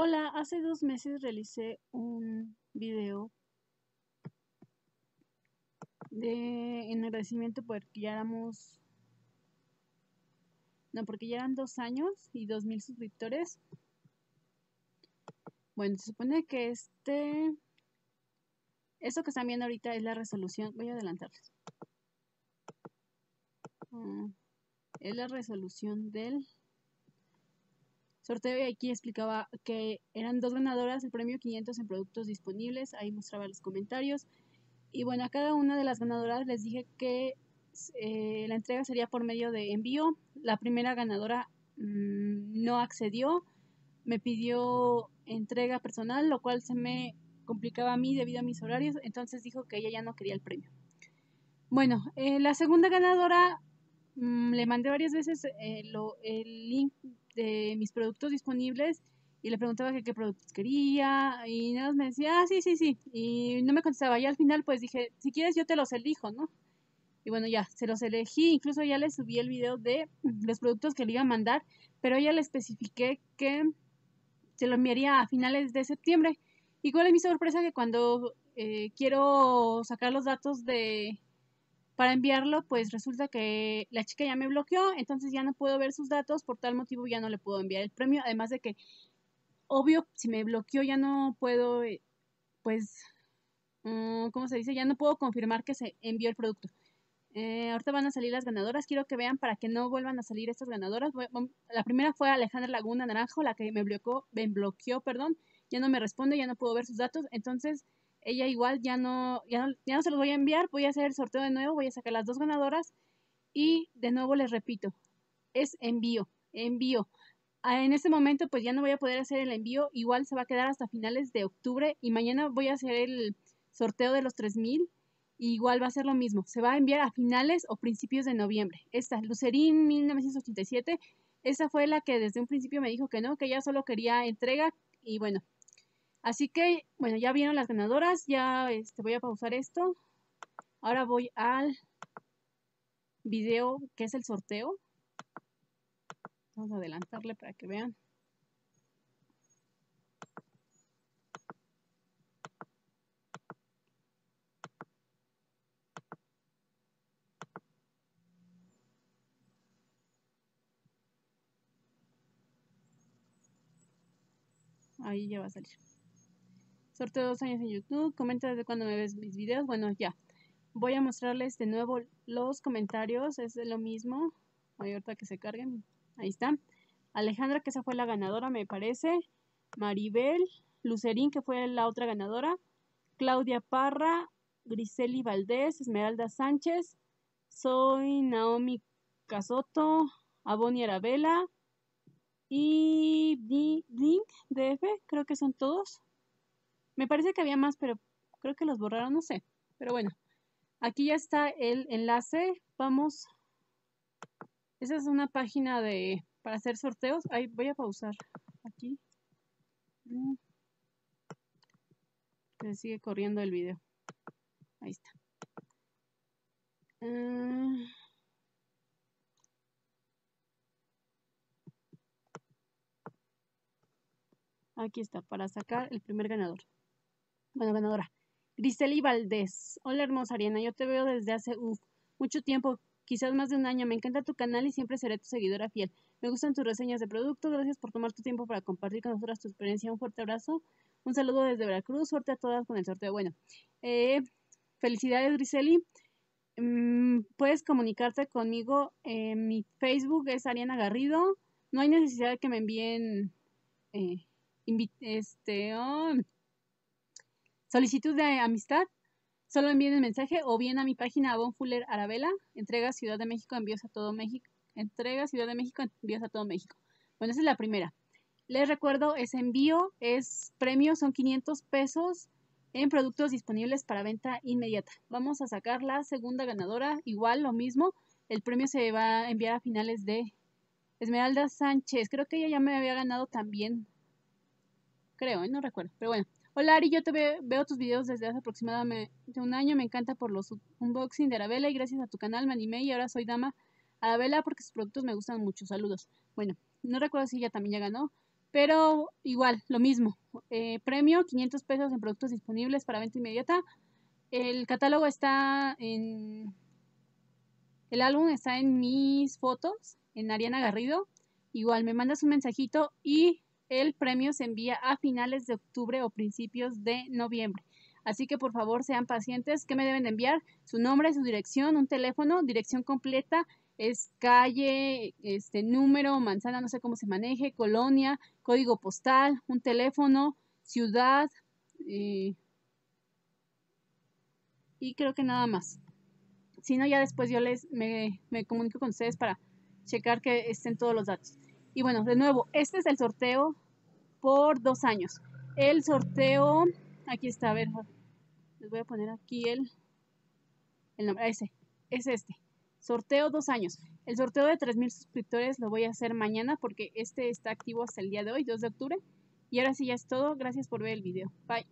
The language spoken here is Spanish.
Hola, hace dos meses realicé un video de en agradecimiento porque ya éramos no, porque ya eran dos años y dos mil suscriptores. Bueno, se supone que este eso que están viendo ahorita es la resolución. Voy a adelantarles. Mm, es la resolución del sorteo y aquí explicaba que eran dos ganadoras, el premio 500 en productos disponibles, ahí mostraba los comentarios. Y bueno, a cada una de las ganadoras les dije que eh, la entrega sería por medio de envío. La primera ganadora mm, no accedió, me pidió entrega personal, lo cual se me complicaba a mí debido a mis horarios, entonces dijo que ella ya no quería el premio. Bueno, eh, la segunda ganadora mm, le mandé varias veces eh, el link de mis productos disponibles y le preguntaba qué productos quería y nada más me decía, ah, sí, sí, sí, y no me contestaba. Y al final pues dije, si quieres yo te los elijo, ¿no? Y bueno, ya, se los elegí, incluso ya le subí el video de los productos que le iba a mandar, pero ya le especifiqué que se lo enviaría a finales de septiembre. Y cuál es mi sorpresa que cuando eh, quiero sacar los datos de para enviarlo, pues resulta que la chica ya me bloqueó, entonces ya no puedo ver sus datos, por tal motivo ya no le puedo enviar el premio, además de que, obvio, si me bloqueó ya no puedo, eh, pues, mm, ¿cómo se dice? Ya no puedo confirmar que se envió el producto. Eh, ahorita van a salir las ganadoras, quiero que vean para que no vuelvan a salir estas ganadoras. La primera fue Alejandra Laguna Naranjo, la que me bloqueó, me bloqueó, perdón, ya no me responde, ya no puedo ver sus datos, entonces ella igual ya no, ya no, ya no se los voy a enviar, voy a hacer el sorteo de nuevo, voy a sacar las dos ganadoras y de nuevo les repito, es envío, envío. Ah, en este momento pues ya no voy a poder hacer el envío, igual se va a quedar hasta finales de octubre y mañana voy a hacer el sorteo de los 3000 y igual va a ser lo mismo, se va a enviar a finales o principios de noviembre. Esta, Lucerín 1987, esa fue la que desde un principio me dijo que no, que ella solo quería entrega y bueno, Así que, bueno, ya vieron las ganadoras, ya este, voy a pausar esto. Ahora voy al video que es el sorteo. Vamos a adelantarle para que vean. Ahí ya va a salir. Sorteo dos años en YouTube. Comenta desde cuando me ves mis videos. Bueno, ya. Voy a mostrarles de nuevo los comentarios. Es lo mismo. ahorita que se carguen. Ahí está. Alejandra, que esa fue la ganadora, me parece. Maribel. Lucerín, que fue la otra ganadora. Claudia Parra. Griseli Valdés. Esmeralda Sánchez. Soy Naomi Casoto. Aboni Arabela. Y Blink DF, creo que son todos. Me parece que había más, pero creo que los borraron, no sé. Pero bueno, aquí ya está el enlace. Vamos. Esa es una página de para hacer sorteos. Ahí voy a pausar. Aquí. Mm. Se sigue corriendo el video. Ahí está. Ah. Aquí está, para sacar el primer ganador bueno, ganadora. Griseli Valdés. Hola hermosa Ariana, yo te veo desde hace mucho tiempo, quizás más de un año. Me encanta tu canal y siempre seré tu seguidora fiel. Me gustan tus reseñas de productos. Gracias por tomar tu tiempo para compartir con nosotras tu experiencia. Un fuerte abrazo. Un saludo desde Veracruz. Suerte a todas con el sorteo. Bueno, eh, felicidades Griseli. Mm, puedes comunicarte conmigo. en mi Facebook es Ariana Garrido. No hay necesidad de que me envíen eh, este, oh, Solicitud de amistad. Solo envíen el mensaje o bien a mi página Avon Fuller Arabella, entrega Ciudad de México, envíos a todo México. Entrega Ciudad de México, envíos a todo México. Bueno, esa es la primera. Les recuerdo, ese envío es premio, son 500 pesos en productos disponibles para venta inmediata. Vamos a sacar la segunda ganadora, igual lo mismo. El premio se va a enviar a finales de Esmeralda Sánchez. Creo que ella ya me había ganado también. Creo, ¿eh? no recuerdo. Pero bueno, Hola Ari, yo te veo tus videos desde hace aproximadamente un año, me encanta por los unboxing de Arabella y gracias a tu canal me animé y ahora soy dama Arabella porque sus productos me gustan mucho. Saludos. Bueno, no recuerdo si ella también ya ganó, Pero igual, lo mismo. Eh, premio, 500 pesos en productos disponibles para venta inmediata. El catálogo está en... El álbum está en mis fotos, en Ariana Garrido. Igual me mandas un mensajito y el premio se envía a finales de octubre o principios de noviembre. Así que por favor sean pacientes. ¿Qué me deben de enviar? Su nombre, su dirección, un teléfono, dirección completa, es calle, este número, manzana, no sé cómo se maneje, colonia, código postal, un teléfono, ciudad eh, y creo que nada más. Si no, ya después yo les me, me comunico con ustedes para checar que estén todos los datos. Y bueno, de nuevo, este es el sorteo por dos años. El sorteo, aquí está, a ver, les voy a poner aquí el, el nombre, ese, es este. Sorteo dos años. El sorteo de 3.000 suscriptores lo voy a hacer mañana porque este está activo hasta el día de hoy, 2 de octubre. Y ahora sí ya es todo. Gracias por ver el video. Bye.